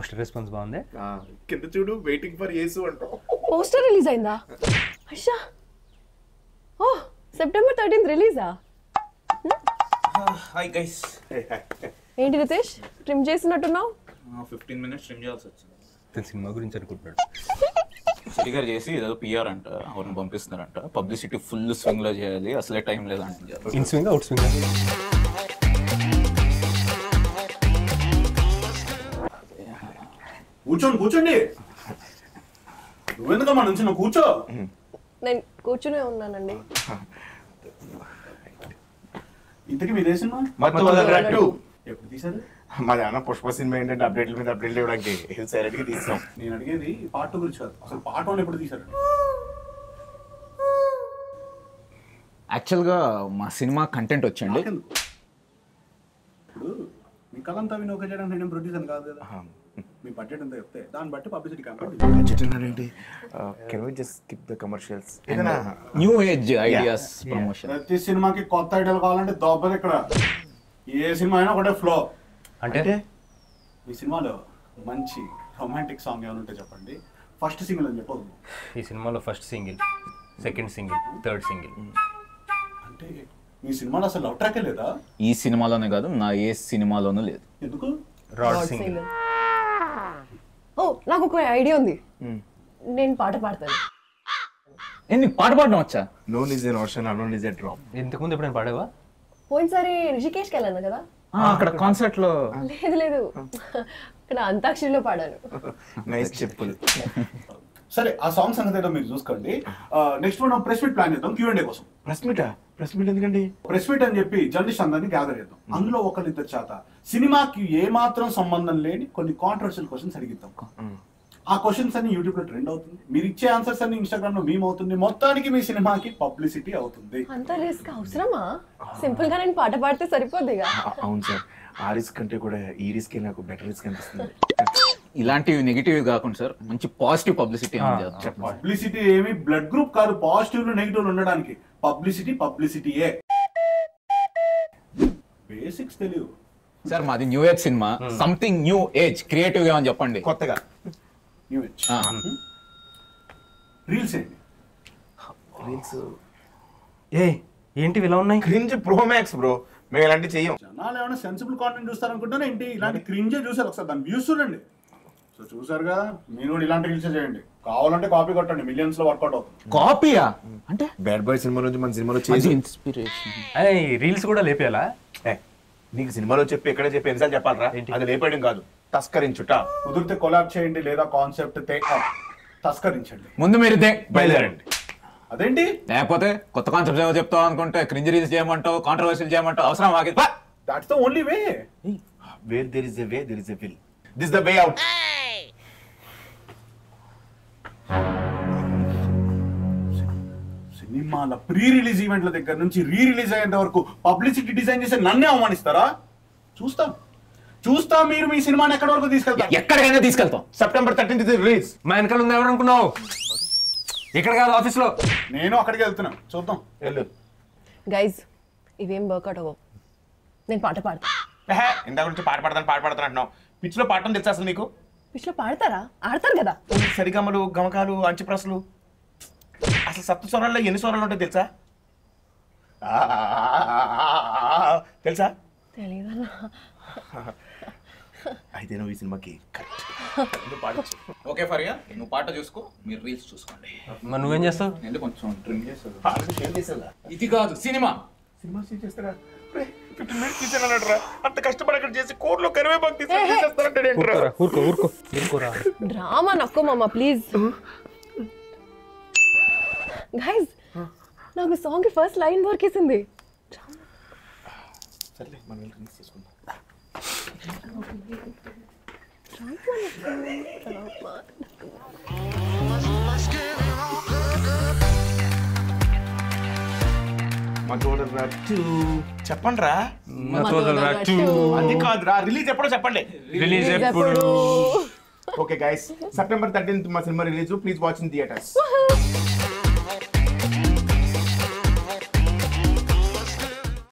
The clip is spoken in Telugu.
పోస్టర్ రెస్పాన్స్ బాగుంది. కింద చూడు వెయిటింగ్ ఫర్ యేసు అంటాం. పోస్టర్ రిలీజ్ అయిందా? అయ్యా! ఓ సెప్టెంబర్ థర్టీన్త్ రిలీజా? హాయ్ గైస్ ఏంటి రితేష్? ట్రిమ్ చేసినట్టున్నావు ఫిఫ్టీన్ మినిట్స్ స్ట్రీమ్ చేయాల్సి వచ్చింది. తన సినిమా గురించి అనుకుంటున్నాడు. సరిగా చేసి ఏదో పిఆర్ అంట ఎవరిని పంపిస్తున్నారంట. పబ్లిసిటీ ఫుల్ స్వింగ్లో చేయాలి అసలే టైం లేదంట ఇన్ స్వింగ్ అవుట్ స్వింగ్ కూర్చోండి కూర్చోండి. నువ్వెందుకమ్మా నుంచి నువ్వు కూర్చో. నేను కూర్చునే ఉన్నానండి. ఇంతకీ మీదే సినిమా? ఎప్పుడు తీసారు మా నాన్న పుష్ప సినిమా ఏంటంటే అప్డేట్ల మీద అప్డేట్లు ఇవ్వడానికి సైలెంట్గా తీస్తాం నేను అడిగేది పార్ట్ గురించి కాదు. అసలు పార్ట్ వన్ ఎప్పుడు తీసారు యాక్చువల్గా మా సినిమా కంటెంట్ వచ్చండి. ఇప్పుడు మీ కలంతా వినోక చేయడానికి నేను ప్రొడ్యూసర్ కాదు కదా. మీ బడ్జెట్ ఎంత చెప్తే దాన్ని బట్టి పబ్లిసిటీ క్యాంపెయిన్ ఏంటి? Can we just skip the commercials new age ideas promotion ప్రతి సినిమాకి కొత్త ఐడియాలు కావాలంటే దొబ్బది ఇక్కడ. ఏ సినిమా అయినా ఒకటే ఫ్లో అంటే? మీ సినిమాలో మంచి రొమాంటిక్ సాంగ్ ఏమైనా ఉంటే చెప్పండి. ఫస్ట్ సింగిల్ అని చెప్పదు ఈ సినిమాలో first single second single third single అంటే మీ సినిమాలో అసలు లవ్ ట్రాకే లేదా? ఈ సినిమాలోనే కాదు నా ఏ సినిమాలోనూ లేదు. ఎందుకు? రాడ్ సింగిల్ ఓ నాకు ఒక ఐడియా ఉంది. నేను పాట పాడతాను. నీకు పాట పాడడం వచ్చా? Known is an option unknown is a drop ఇంతకుముందు ఎప్పుడైనా పాడావా? పోయినసారి రిషికేష్కి వెళ్ళాను కదా. ఆ, అక్కడ కాన్సర్ట్లో. లేదు లేదు. ఇక్కడ అంతాక్షరిలో పాడాను. నైస్ చెప్పులు. సరే ఆ సాంగ్ సంగతి ఏదో మీరు చూసుకోండి. నెక్స్ట్ మనం ప్రెస్ మీట్ ప్లాన్ చేద్దాం క్యూఎండే కోసం. ప్రెస్ మీటా? ప్రెస్ మీట్ ఎందుకండి? ప్రెస్ మీట్ అని చెప్పి జర్నలిస్ట్ అందరినీ గ్యాదర్ చేద్దాం. అందులో ఒకరిద్దరు చేత. సినిమాకి ఏ మాత్రం సంబంధం లేని కొన్ని కాంట్రవర్షియల్ క్వశ్చన్స్ అడిగిద్దాం. ఆ క్వశ్చన్స్ అన్ని యూట్యూబ్లో ట్రెండ్ అవుతుంది. మీరు ఇచ్చే ఆన్సర్స్ అన్ని ఇన్స్టాగ్రామ్లో మేము అవుతుంది. మొత్తానికి మీ సినిమాకి పబ్లిసిటీ అవుతుంది. అంత రిస్క్ అవసరమా? సింపుల్గా నేను పాట పాడితే సరిపోద్ది అవును సార్. ఆ రిస్క్ కంటే కూడా ఈ రిస్క్ నాకు బెటర్ రిస్క్ అనిపిస్తుంది. ఇలాంటివి నెగిటివ్ కాకుండా సార్ మంచి పాజిటివ్ పబ్లిసిటీ పబ్లిసిటీ ఏమి బ్లడ్ గ్రూప్ కాదు పాజిటివ్ నెగిటివ్ ఉండడానికి. పబ్లిసిటీ పబ్లిసిటీయే బేసిక్స్ తెలియదు సార్ మాది new age cinema. Something new age క్రియేటివ్గా అని చెప్పండి? కొత్తగా. న్యూ ఆ. రీల్స్ ఏంటి? రీల్స్. ఏ ఏంటి ఇలా ఉన్నాయి? క్రింజ్ ప్రో మ్యాక్స్ బ్రో మేము ఇలాంటి చెయ్యం. జనాలు ఏమైనా సెన్సిబుల్ కాంటెంట్ చూస్తారనుకుంటారా ఏంటి? ఇలాంటి క్రింజే చూసారు ఒకసారి. దాని వ్యూస్ చూడండి. సో చూసారుగా మీరు కూడా ఇలాంటి రీల్స్ చేయండి. కావాలంటే కాపీ కొట్టండి మిలియన్స్లో వర్కౌట్ అవుతుంది. కాపీయా? అంటే? బ్యాడ్ బాయ్ సినిమా నుంచి మన సినిమాలో చేసి ఇన్స్పిరేషన్ రీల్స్ కూడా లేపేయాలా? ఏ, నీకు సినిమాలో చెప్పి ఎక్కడ చెప్పి ఎన్నిసార్లు చెప్పాలరా? అది లేపేయడం కాదు. తస్కరించుట. కుదిరితే కొలాబ్ చేయండి లేదా కాన్సెప్ట్ తస్కరించండి. ముందు మీరు బయలుదేరండి. అదేంటి? లేకపోతే కొత్త కాన్సెప్ట్ ఏమో చెప్తావు అనుకుంటే క్రింజ్ రీల్స్ చేయమంటావు కాంట్రవర్సీలు చేయమంటావు అవసరం పా! That's the only way where there is a way there is a will this the way out సినిమాల ప్రీ రిలీజ్ ఈవెంట్ల దగ్గర నుంచి రీ రిలీజ్ అయ్యేంత వరకు పబ్లిసిటీ డిజైన్ చేసి నన్నే అవమానిస్తారా? చూస్తాం. చూస్తాం మీరు మీ సినిమాని ఎక్కడి వరకు తీసుకెళ్తారు? ఎక్కడికైనా తీసుకెళ్తాం. సెప్టెంబర్ థర్టీన్త్ రిలీజ్ మా వెనకాల ఉంది ఎవరనుకున్నావు ఇక్కడ కాదు ఆఫీస్లో. నేను అక్కడికి వెళ్తున్నా చూద్దాం. వెళ్ళు. గైజ్ ఇవేం వర్కౌట్ అవ్వవు. నేను పాట పాడతా. ఇందాక నుంచి పాట పాడతాను పాట పాడతాను అంటున్నావు. పిచ్చిలో పాడటం తెలుసా అసలు నీకు? పిచ్చిలో పాడతారా? ఆడతారు కదా. సరిగమలు గమకాలు అంచుప్రసలు. అసలు సప్త స్వరాల్లో ఎన్ని స్వరాలు ఉంటాయి తెలుసా? ఆ, తెలుసా? అయితే నువ్వు ఈ సినిమాకి కరెక్ట్. నువ్వు పాడచ్చు ఓకే ఫరియా నువ్వు పాట చూసుకో మీరు రీల్స్ చూసుకోండి. మరి నువ్వేం చేస్తావు? నేను కొంచెం షేర్ చేసేదా ఇది కాదు సినిమా. సినిమా చేస్తారా? ఫిఫ్టీన్ మినిట్స్ తీసానరా అంత కష్టపడి అక్కడ చేసి కోర్లో కరివేపాకు తీసేస్తారంటే ఊరుకో ఊరుకో ఊరుకోరా. డ్రామా నక్కో మామ ప్లీజ్. గైజ్ నాకు సాంగ్ ఫస్ట్ లైన్ దొరికేసింది సర్లే మనం రిలీజ్ చేసుకుందాం. చెప్పండి రా అది కాదురా రిలీజ్ ఎప్పుడో చెప్పండి. రిలీజ్ ఎప్పుడు? ఓకే గైస్ సెప్టెంబర్ థర్టీన్త్ మా cinema release please watch in theatres